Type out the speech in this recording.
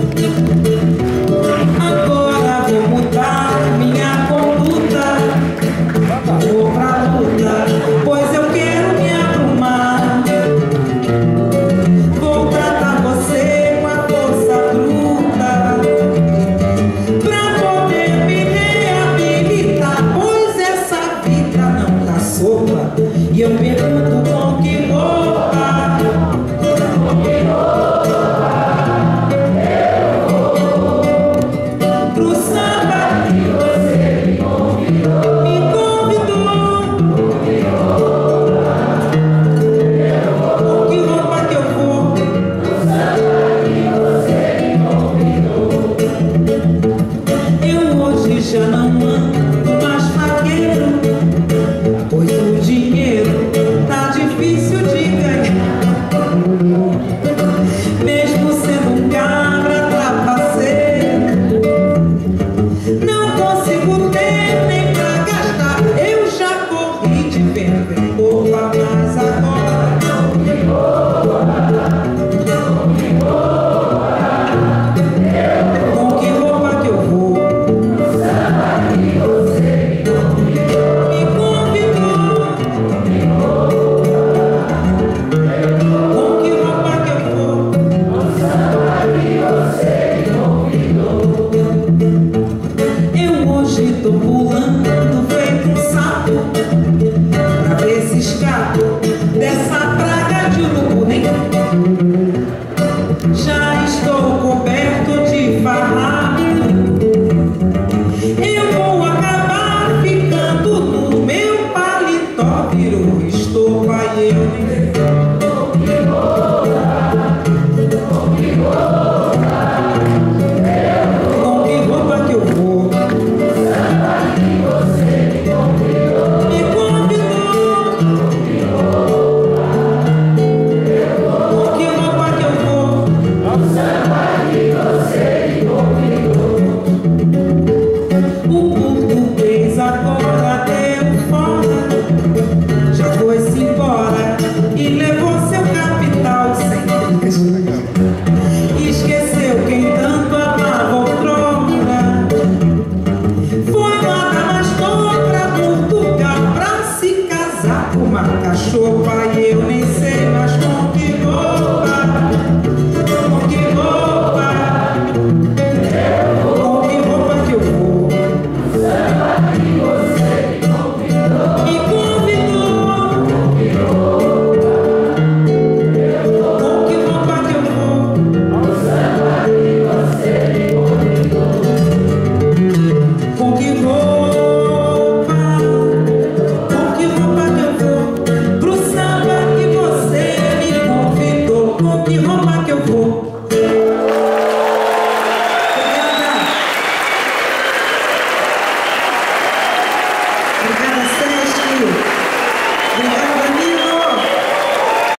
Thank Shine